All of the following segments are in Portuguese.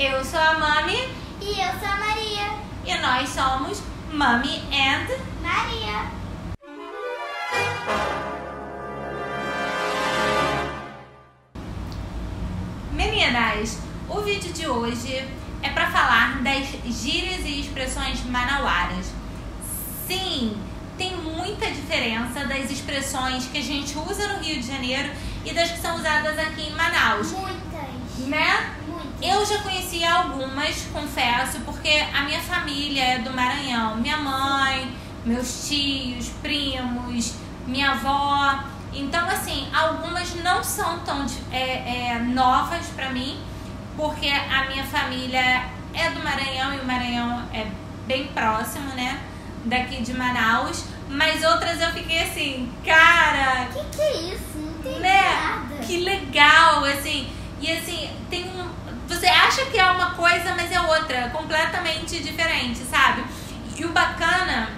Eu sou a Mami E eu sou a Maria. e nós somos Mami and Maria. Meninas. O vídeo de hoje é para falar das gírias e expressões manauaras. Sim, tem muita diferença das expressões que a gente usa no Rio de Janeiro e das que são usadas aqui em Manaus, Muitas. né? Eu já conheci algumas, confesso, porque a minha família é do Maranhão. Minha mãe, meus tios, primos, minha avó. Então, assim, algumas não são tão é, é, novas pra mim, porque a minha família é do Maranhão e o Maranhão é bem próximo, né? Daqui de Manaus. Mas outras eu fiquei assim, cara, que, que é isso? Não tem né? nada. Que legal, assim. E assim, tem um. Você acha que é uma coisa, mas é outra, completamente diferente, sabe? E o bacana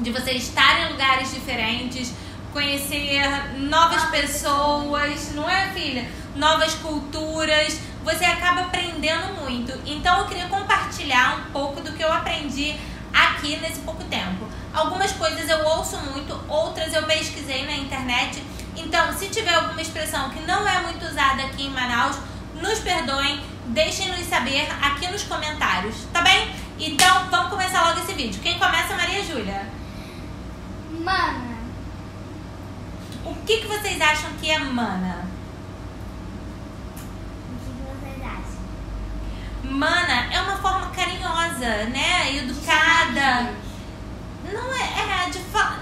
de você estar em lugares diferentes, conhecer novas pessoas, não é, filha? Novas culturas, você acaba aprendendo muito. Então eu queria compartilhar um pouco do que eu aprendi aqui nesse pouco tempo. Algumas coisas eu ouço muito, outras eu pesquisei na internet. Então, se tiver alguma expressão que não é muito usada aqui em Manaus, nos perdoem, deixem-nos saber aqui nos comentários, tá bem? Então, vamos começar logo esse vídeo. Quem começa é Maria Júlia. Mana. O que, que vocês acham que é mana? O que, que vocês acham? Mana é uma forma carinhosa, né? Educada. Não é, é de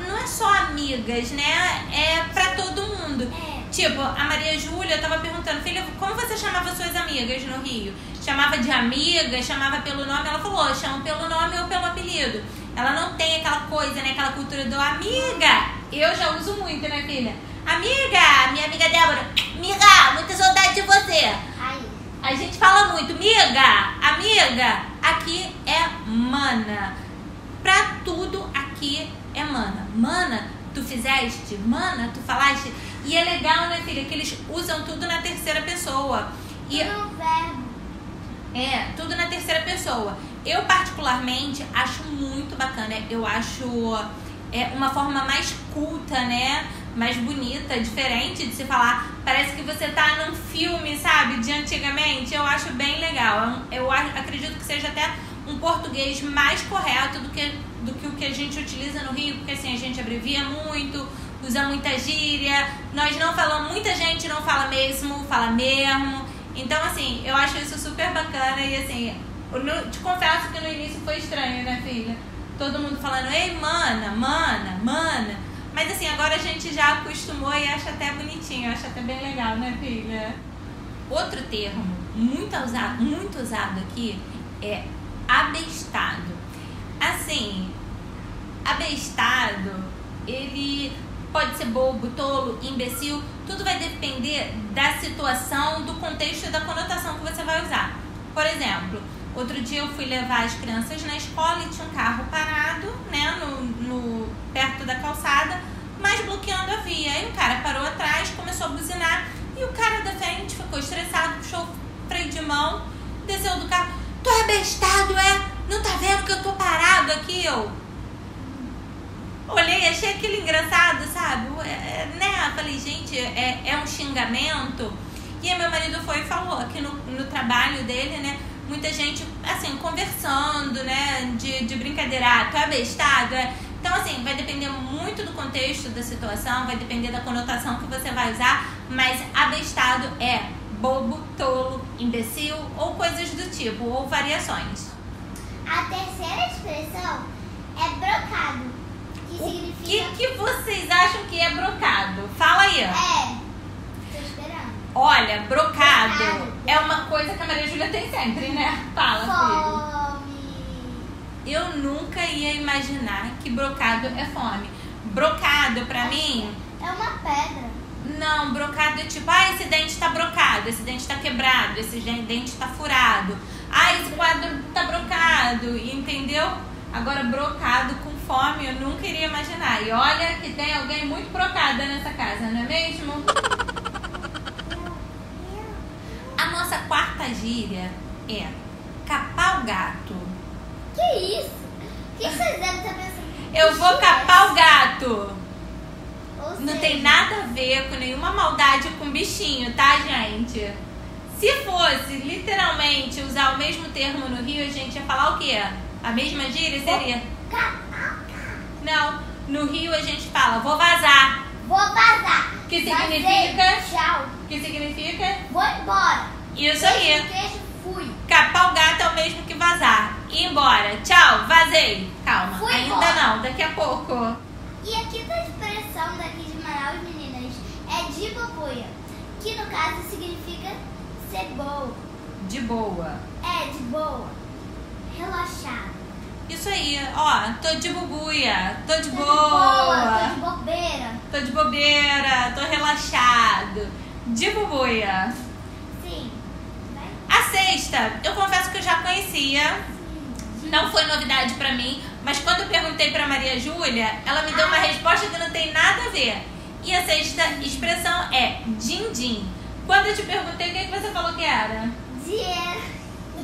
não é só amigas, né? É pra todo mundo. É. Tipo, a Maria Júlia tava perguntando, filha, como você chamava suas amigas no Rio? Chamava de amiga, chamava pelo nome? Ela falou, chama pelo nome ou pelo apelido. Ela não tem aquela coisa, né? Aquela cultura do amiga. Eu já uso muito, né, filha? Amiga, minha amiga Débora. Amiga, muita saudade de você. Aí. A gente fala muito, miga, amiga, aqui é mana. Pra tudo aqui é mana. Mana, tu fizeste, mana, tu falaste. E é legal, né, filha, que eles usam tudo na terceira pessoa. E Tudo um verbo. é, tudo na terceira pessoa. Eu, particularmente, acho muito bacana. Eu acho é, uma forma mais culta, né? Mais bonita, diferente de se falar. Parece que você tá num filme, sabe? De antigamente. Eu acho bem legal. Eu acredito que seja até um português mais correto do que, do que o que a gente utiliza no Rio, porque assim, a gente abrevia muito, usa muita gíria. Nós não falamos, muita gente não fala mesmo, fala mesmo. Então, assim, eu acho isso super bacana e assim, eu te confesso que no início foi estranho, né, filha? Todo mundo falando, ei, mana, mana, mana. Mas assim, agora a gente já acostumou e acha até bonitinho, acha até bem legal, né, filha? Outro termo muito usado, muito usado aqui é abestado. Assim, abestado, ele pode ser bobo, tolo, imbecil, tudo vai depender da situação, do contexto e da conotação que você vai usar. Por exemplo, outro dia eu fui levar as crianças na escola e tinha um carro parado, né, no, no perto da calçada, mas bloqueando a via. Aí um cara parou atrás, começou a buzinar e o cara da frente ficou estressado, puxou o freio de mão, desceu do carro. Tu é abestado, é? Não tá vendo que eu tô aqui, eu? Olhei, achei aquilo engraçado, sabe? É, é, né? Falei, gente, é, é um xingamento. E aí meu marido foi e falou que no, no trabalho dele, né? Muita gente, assim, conversando, né? De, de brincadeira, ah, tu é abestado, é? Então, assim, vai depender muito do contexto da situação, vai depender da conotação que você vai usar, mas abestado é bobo, tolo, imbecil ou coisas do tipo, ou variações. A terceira expressão é brocado. Que O significa. que, que vocês acham que é brocado? Fala aí. É. Tô esperando. Olha, brocado Brocado. é uma coisa que a Maria Júlia tem sempre, né? Fala, filho. Fome. Eu nunca ia imaginar que brocado é fome. Brocado, pra mim, É uma pedra. não, brocado é tipo, ah, esse dente tá brocado, esse dente tá quebrado, esse dente tá furado. Ah, esse quadro tá brocado, entendeu? Agora, brocado com fome, eu nunca iria imaginar. E olha que tem alguém muito brocada nessa casa, não é mesmo? A nossa quarta gíria é capar o gato. Que isso? O que vocês devem estar pensando? Eu vou capar o gato. Não tem nada a ver com nenhuma maldade com bichinho, tá, gente? Se fosse literalmente usar o mesmo termo no Rio, a gente ia falar o quê? A mesma gíria seria? Não. No Rio a gente fala, vou vazar. Vou vazar. Que significa? Tchau. Que significa? Vou embora. Isso aí. Queijo, fui. Capar o gato é o mesmo que vazar. Ir embora. Tchau, vazei. Calma, Fui ainda embora. não, daqui a pouco. E a quinta expressão daqui de Manaus, meninas, é de boboia, que no caso significa ser boa. De boa. É, de boa. Relaxado. Isso aí, ó, tô de bubuia, tô de Tô boa, boa, tô de bobeira. tô de bobeira, tô relaxado. De bubuia. Sim. Vai? A sexta, eu confesso que eu já conhecia, Sim. não foi novidade pra mim, mas quando eu perguntei pra Maria Júlia, ela me deu uma resposta que não tem nada a ver. E a sexta expressão é din-din. Quando eu te perguntei, o que, que você falou que era? Dinheiro.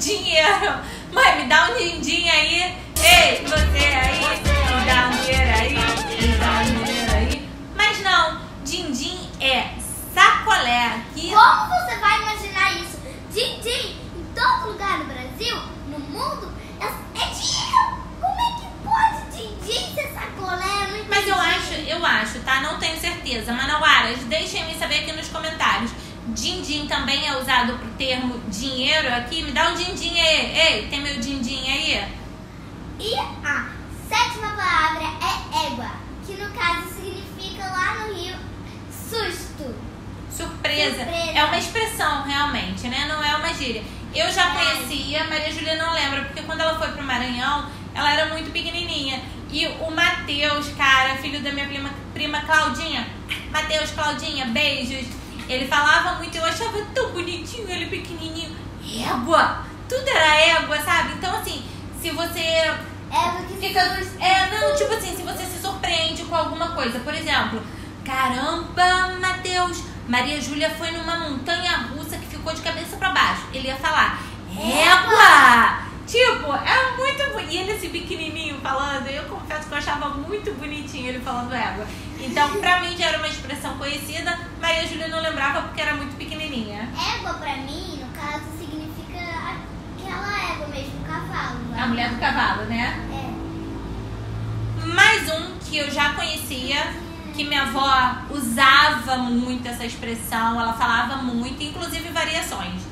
Dinheiro. Mãe, me dá um din-din aí. Ei, você aí, me dá um dinheiro aí, me dá um dinheiro aí. Mas não, din-din é sacolé. Que Como você vai imaginar isso? Din-din, em todo lugar no Brasil, no mundo, é, é dinheiro. Como é que pode din-din ser sacolé? Mas eu acho, eu acho, tá? Não tenho certeza. Manauaras, deixem me saber aqui nos comentários. Din-din também é usado pro termo dinheiro aqui? Me dá um din-din aí. Ei, tem meu din-din aí? E a sétima palavra é égua, que no caso significa lá no Rio susto. Surpresa. Surpresa. É uma expressão, realmente, né? Não é uma gíria. Eu já É. conhecia, Maria Júlia não lembra, porque quando ela foi pro Maranhão, ela era muito pequenininha. E o Matheus, cara, filho da minha prima, prima Claudinha, Matheus, Claudinha, beijos. Ele falava muito, eu achava tão bonitinho ele pequenininho. Égua! Tudo era égua, sabe? Então, assim, se você Égua que Fica, é, não, tipo assim, se você se surpreende com alguma coisa, por exemplo, caramba, Matheus, Maria Júlia foi numa montanha russa que ficou de cabeça pra baixo. Ele ia falar, égua! Tipo, é muito bonito. E ele assim, pequenininho falando, eu confesso que eu achava muito bonitinho ele falando égua. Então, pra mim já era uma expressão conhecida, Maria Júlia não lembrava porque era muito pequenininha. Égua pra mim, no caso, significa aquela égua mesmo, cavalo. A mulher do cavalo, né? É. Mais um que eu já conhecia, que minha avó usava muito essa expressão, ela falava muito, inclusive variações.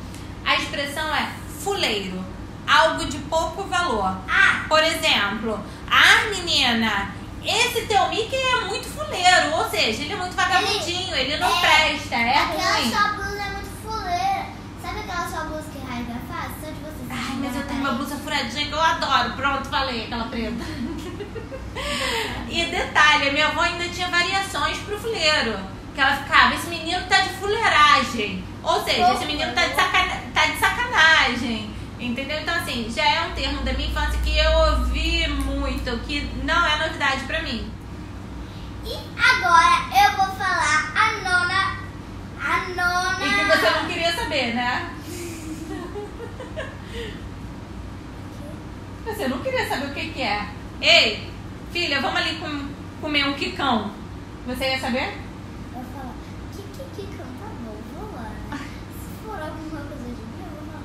A expressão é fuleiro, algo de pouco valor. Ah, Por exemplo, ah, menina, esse teu Mickey é muito fuleiro, ou seja, ele é muito vagabundinho, ele, não é, presta, é aquela ruim. sua blusa é muito fuleira. Sabe aquela sua blusa que rasga fácil? Só de você Ai, mas eu tenho uma blusa furadinha que eu adoro. Pronto, falei, aquela preta. e detalhe, minha avó ainda tinha variações pro fuleiro. Que ela ficava, esse menino tá de fuleiragem. Ou seja, esse menino tá de, tá de sacanagem. Entendeu? Então, assim, já é um termo da minha infância que eu ouvi muito, que não é novidade pra mim. E agora eu vou falar a nona. A nona. E que você não queria saber, né? Você não queria saber o que, que é. Ei, filha, vamos ali com- comer um quicão. Você ia saber? Eu vou falar, que que que canta bom, vou lá. Se for alguma coisa de mim, eu vou falar,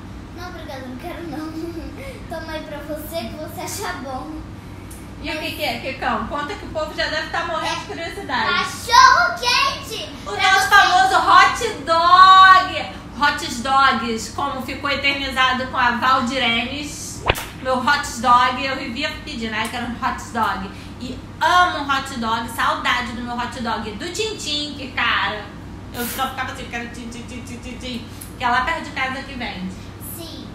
não, quero não. Toma aí pra você que você achar bom. E o que, que é quicão? Conta que o povo já deve estar morrendo de curiosidade. Cachorro quente! O nosso você. famoso hot dog. Hot dogs, como ficou eternizado com a Valdirenes. Meu hot dog, eu vivia pedindo, né? Que era um hot dog. E amo um hot dog, saudade do meu hot dog. Do Tintim, que cara, eu só ficava assim, quero Tintim, Tintim, Tintim. Que é lá perto de casa que vende.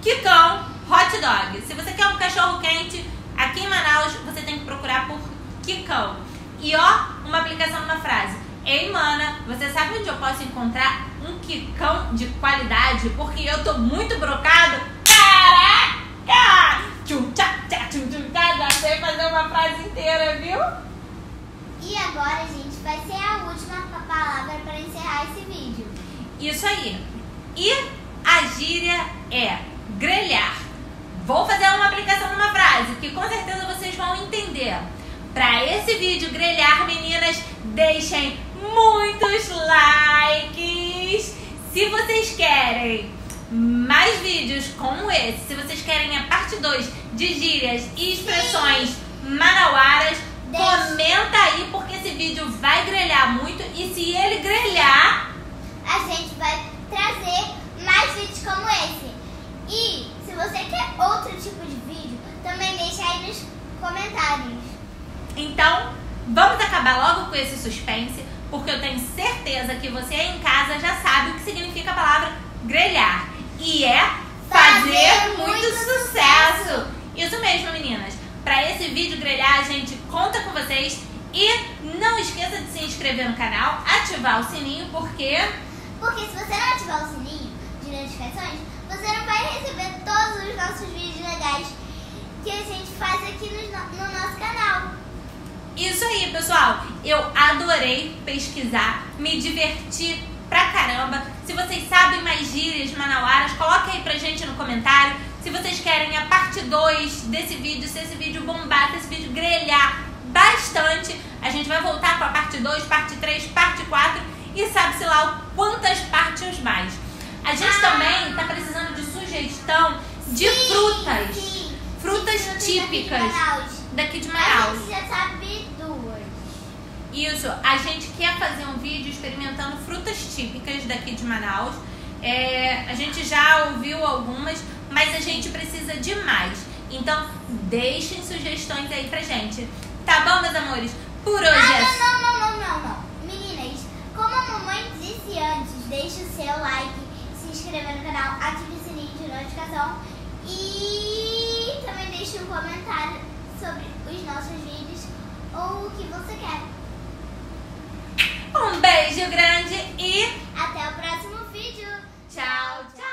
Quicão, hot dog. Se você quer um cachorro quente, aqui em Manaus você tem que procurar por Quicão. E ó, uma aplicação numa frase. Ei, mana, você sabe onde eu posso encontrar um quicão de qualidade? Porque eu tô muito brocado. Caraca! Tchum, tchá, tchá, tchum, tchum, tchá. Já sei fazer uma frase inteira, viu? E agora, gente, vai ser a última pa- palavra para encerrar esse vídeo. Isso aí. E a gíria é grelhar. Vou fazer uma aplicação numa frase que com certeza vocês vão entender. Para esse vídeo grelhar, meninas, deixem muitos likes. Se vocês querem mais vídeos como esse, se vocês querem a parte 2 de gírias e expressões manauaras, Deixa. comenta aí porque esse vídeo vai grelhar muito e se ele grelhar, a gente vai trazer mais vídeos como esse. E se você quer outro tipo de vídeo, também deixa aí nos comentários. Então, vamos acabar logo com esse suspense, porque eu tenho certeza que você aí em casa já sabe o que significa a palavra grelhar. E é fazer, fazer muito, muito sucesso. sucesso. Isso mesmo, meninas. Para esse vídeo grelhar, a gente conta com vocês. E não esqueça de se inscrever no canal, ativar o sininho, porque... Porque se você não ativar o sininho de notificações, você não vai receber todos os nossos vídeos legais que a gente faz aqui no, no nosso canal. Isso aí, pessoal. Eu adorei pesquisar, me diverti pra caramba. Se vocês sabem mais gírias manauaras, coloque aí pra gente no comentário. Se vocês querem a parte 2 desse vídeo, se esse vídeo bombar, se esse vídeo grelhar bastante, a gente vai voltar com a parte 2, parte 3, parte 4 e sabe-se lá quantas partes mais. A gente ah. também tá precisando de sugestão de sim, frutas. Típicas daqui de Manaus. A gente já sabe isso, a gente quer fazer um vídeo experimentando frutas típicas daqui de Manaus. É, a gente já ouviu algumas, mas a gente precisa de mais. Então, deixem sugestões aí pra gente. Tá bom, meus amores? Por hoje ah, é. Não, não, não, não, não. Meninas, como a mamãe disse antes, deixe o seu like, se inscreva no canal, ative o sininho de notificação e também deixe um comentário sobre os nossos vídeos ou o que você quer. Um beijo grande e até o próximo vídeo. Tchau, tchau.